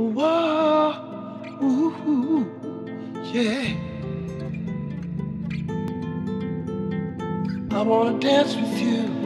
Whoa, ooh, yeah. I wanna dance with you.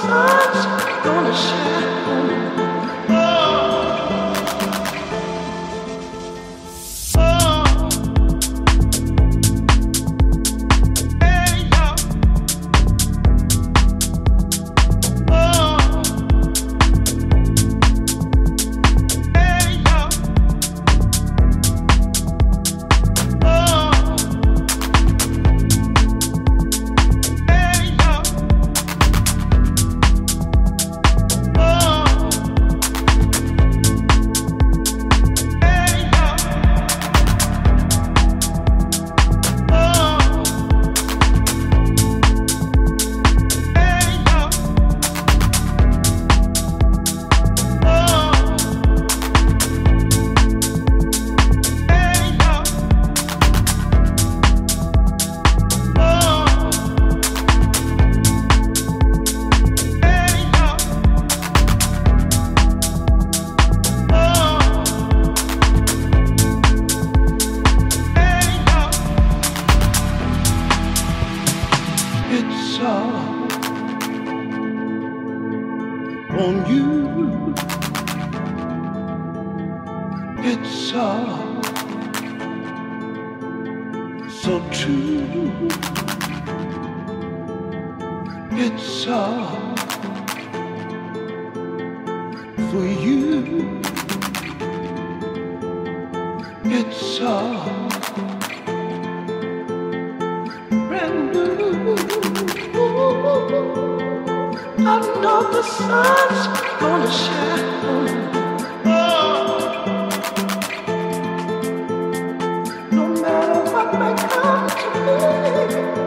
Sun's gonna shine. On you. It's all so true. It's all for you. It's all the sun's gonna shine. No matter what may come to me,